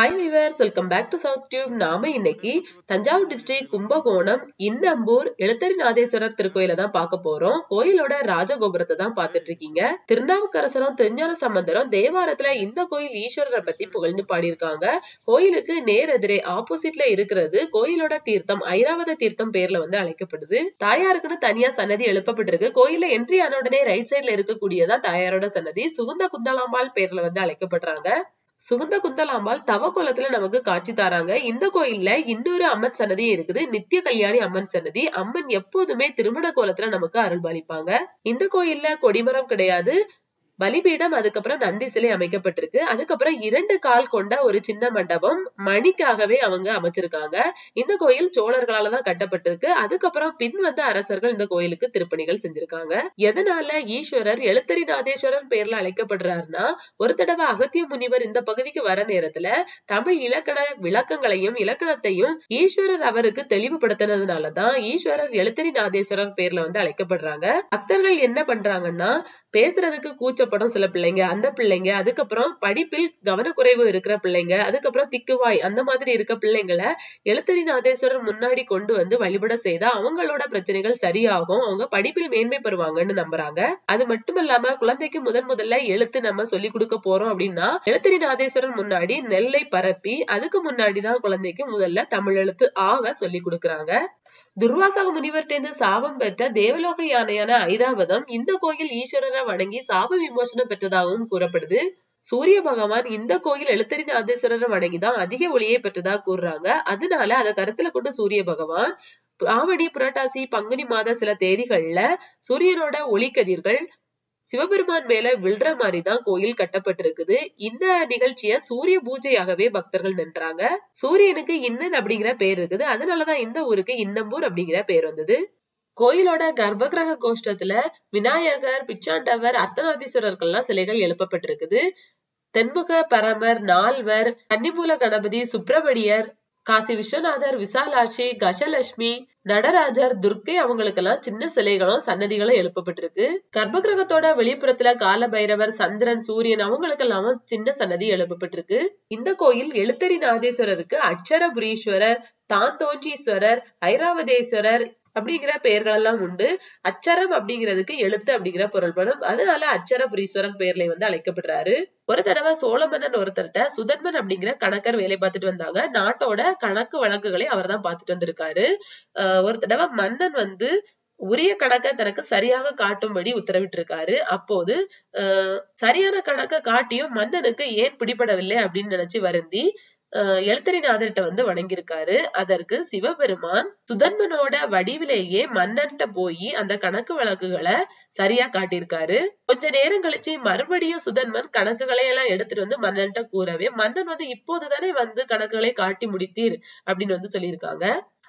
Hi viewers welcome back to South Tube நாம இன்னைக்கு Thanjavur district Kumbakonam Innambur Ezhutharinatheswarar திருக்கோயில தான் பார்க்க போறோம். கோயிலோட ராஜகோபுரத்தை தான் பார்த்துட்டு இருக்கீங்க. திருநாவுக்கரசரும் திருஞான சம்பந்தரும் தேவாரத்துல இந்த கோயில் ஈஸ்வரரை பத்தி புகழ்ந்து பாடியிருக்காங்க. கோயிலுக்கு நேர் எதிரே ஆப்போசிட்ல இருக்கிறது கோயிலோட தீர்த்தம் ஐராவத தீர்த்தம் பேர்ல வந்து அழைக்கப்படுது. தாயாருக்குன்னு தனியா சன்னதி எழுப்பப்பட்டிருக்கு. கோயில என்ட்ரி ஆன உடனே ரைட் சைட்ல இருக்கக்கூடியதான் தாயாரோட சன்னதி. சுகுந்த குந்தலாம்பாள் பேர்ல வந்து அழைக்கப்படுறாங்க. சுகந்த குந்தலாம்பாள் தவ கோலத்துல நமக்கு காட்சி தராங்க. இந்த கோயில்ல இன்னொரு அம்மன் சன்னதி இருக்குது. நித்திய கல்யாணி அம்மன் சன்னதி. அம்மன் எப்போதுமே திருமண கோலத்துல நமக்கு அருள்பாலிப்பாங்க. இந்த கோயில்ல கொடிமரம் கிடையாது. பலிபீடம் அதுக்கப்புறம் நந்தி சிலை அமைக்கப்பட்டிருக்கு. அதுக்கப்புறம் இரண்டு கால் கொண்ட ஒரு சின்ன மண்டபம் மணிக்காகவே அவங்க அமைச்சிருக்காங்க. இந்த கோயில் சோழர்களால தான் கட்டப்பட்டிருக்கு. அதுக்கப்புறம் பின் வந்த அரசர்கள் இந்த கோயிலுக்கு திருப்பணிகள் செஞ்சிருக்காங்க. எதனால ஈஸ்வரர் எழுத்தரிநாதேஸ்வரர் பேர்ல அழைக்கப்படுறாருன்னா ஒரு தடவை அகத்திய முனிவர் இந்த பகுதிக்கு வர நேரத்துல தமிழ் இலக்கண விளக்கங்களையும் இலக்கணத்தையும் ஈஸ்வரர் அவருக்கு தெளிவுபடுத்தினதுனாலதான் ஈஸ்வரர் எழுத்தரிநாதேஸ்வரர் பேர்ல வந்து அழைக்கப்படுறாங்க. பக்தர்கள் என்ன பண்றாங்கன்னா பேசுறதுக்கு கூச்சப்படும் சில பிள்ளைங்க. அந்த பிள்ளைங்க அதுக்கப்புறம் படிப்பில் கவனக்குறைவு இருக்கிற பிள்ளைங்க அதுக்கப்புறம் திக்குவாய் அந்த மாதிரி இருக்க பிள்ளைங்களை எழுத்தரிநாதேஸ்வரர் முன்னாடி கொண்டு வந்து வழிபட செய்தா அவங்களோட பிரச்சனைகள் சரியாகும். அவங்க படிப்பில் மேன்மை பெறுவாங்கன்னு நம்புறாங்க. அது மட்டும் இல்லாம குழந்தைக்கு முதன் முதல்ல எழுத்து நம்ம சொல்லி கொடுக்க போறோம் அப்படின்னா எழுத்தரிநாதேஸ்வரர் முன்னாடி நெல்லை பரப்பி அதுக்கு முன்னாடிதான் குழந்தைக்கு முதல்ல தமிழ் எழுத்து ஆவ சொல்லி கொடுக்கறாங்க. துர்வாசக முனிவர்கிட்ட சாபம் பெற்ற தேவலோக யானையான ஐராவதம் இந்த கோயில் ஈஸ்வரரை வணங்கி சாப விமோசனம் பெற்றதாகவும் கூறப்படுது. சூரிய பகவான் இந்த கோயில் எழுத்தரிநாதேஸ்வரரை வணங்கிதான் அதிக ஒளியை பெற்றதா கூறுறாங்க. அதனால அதை கருத்துல கொண்டு சூரிய பகவான் ஆவணி புரட்டாசி பங்குனி மாத சில தேதிகள்ல சூரியனோட ஒளிக்கதிர்கள் சிவபெருமான் மேல விழுற மாதிரிதான் கோயில் கட்டப்பட்டிருக்குது. இந்த நிகழ்ச்சிய சூரிய பூஜையாகவே பக்தர்கள் நின்றாங்க. சூரியனுக்கு இன்னன் அப்படிங்கிற பேர் இருக்குது. அதனாலதான் இந்த ஊருக்கு இன்னம்பூர் அப்படிங்கிற பேர் வந்தது. கோயிலோட கர்ப்பகிரக கோஷ்டத்துல விநாயகர் பிச்சாண்டவர் அர்த்தநாதீஸ்வரர்கள்லாம் சிலைகள் எழுப்பப்பட்டிருக்குது. தென்முக பரமர் நால்வர் கன்னிமூல கணபதி சுப்பிரமணியர் காசி விஸ்வநாதர் விசாலாட்சி கஜலட்சுமி நடராஜர் துர்க்கை அவங்களுக்கு எல்லாம் சின்ன சிலைகளும் சன்னதிகளும் எழுப்பப்பட்டிருக்கு. கர்ப்பகிரகத்தோட வெளிப்புறத்துல கால பைரவர் சந்திரன் சூரியன் அவங்களுக்கெல்லாம் சின்ன சன்னதி எழுப்பப்பட்டிருக்கு. இந்த கோயில் எழுத்தரி நாதேஸ்வரருக்கு அக்ஷரபுரீஸ்வரர் தாந்தோன்றீஸ்வரர் ஐராவதேஸ்வரர் அப்படிங்கிற பெயர்கள் எல்லாம் உண்டு. அச்சரம் அப்படிங்கிறதுக்கு எழுத்து அப்படிங்கிற பொருள்படும் அதனால அச்சரபுரீஸ்வரன் பெயர்ல வந்து அழைக்கப்படுறாரு. ஒரு தடவை சோழ மன்னன் ஒருத்தர்கிட்ட சுதன்மன் அப்படிங்கிற கணக்கர் வேலை பார்த்துட்டு வந்தாங்க. நாட்டோட கணக்கு வழக்குகளை அவர் தான் பார்த்துட்டு வந்திருக்காரு. ஒரு தடவை மன்னன் வந்து உரிய கணக்கை தனக்கு சரியாக காட்டும்படி உத்தரவிட்டிருக்காரு. அப்போது சரியான கணக்கை காட்டியும் மன்னனுக்கு ஏன் பிடிபடவில்லை அப்படின்னு நினைச்சு வருந்தி எழுத்தறிநாதர்கிட்ட வந்து வணங்கியிருக்காரு. அதற்கு சிவபெருமான் சுதன்மனோட வடிவிலேயே மன்னன்ட்ட போய் அந்த கணக்கு வழக்குகளை சரியா காட்டியிருக்காரு. கொஞ்ச நேரம் கழிச்சு மறுபடியும் சுதன்மன் கணக்குகளை எல்லாம் எடுத்துட்டு வந்து மன்னன்ட்ட கூறவே மன்னன் வந்து இப்போதுதானே வந்து கணக்குகளை காட்டி முடித்தீர் அப்படின்னு வந்து சொல்லியிருக்காங்க.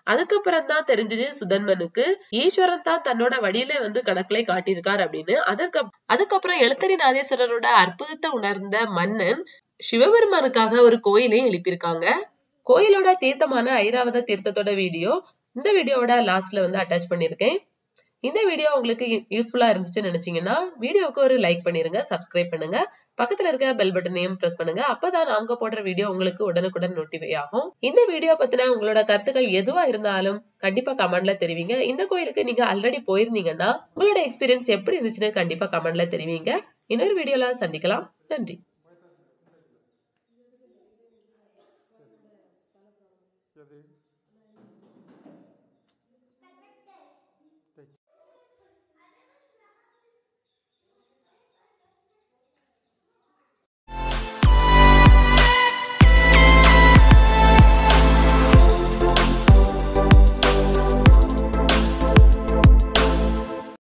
அதுக்கப்புறம் தான் தெரிஞ்சது சுதன்மனுக்கு ஈஸ்வரன் தான் தன்னோட வழியில வந்து கணக்குலை காட்டியிருக்கார் அப்படின்னு. அதற்கு அதுக்கப்புறம் எழுத்தறி நாதேஸ்வரரோட அற்புதத்தை உணர்ந்த மன்னன் சிவபெருமானுக்காக ஒரு கோயிலையும் எழுப்பியிருக்காங்க. கோயிலோட தீர்த்தமான ஐராவத தீர்த்தத்தோட வீடியோ இந்த வீடியோவோட லாஸ்ட்ல வந்து அட்டாச் பண்ணிருக்கேன் இந்த வீடியோ உங்களுக்கு யூஸ்ஃபுல்லா இருந்துச்சுன்னு நினைச்சீங்கன்னா வீடியோவுக்கு ஒரு லைக் பண்ணிருங்க சப்ஸ்கிரைப் பண்ணுங்க. பக்கத்துல இருக்க பெல் பட்டனையும் பிரஸ் பண்ணுங்க. அப்பதான் நாங்க போடுற வீடியோ உங்களுக்கு உடனுக்குடன் நோட்டிஃபை ஆகும். இந்த வீடியோ பத்தின உங்களோட கருத்துக்கள் எதுவா இருந்தாலும் கண்டிப்பா கமெண்ட்ல தெரிவிங்க. இந்த கோயிலுக்கு நீங்க ஆல்ரெடி போயிருந்தீங்கன்னா உங்களோட எக்ஸ்பீரியன்ஸ் எப்படி இருந்துச்சுன்னு கண்டிப்பா கமெண்ட்ல தெரிவிங்க. இன்னொரு வீடியோல சந்திக்கலாம். நன்றி.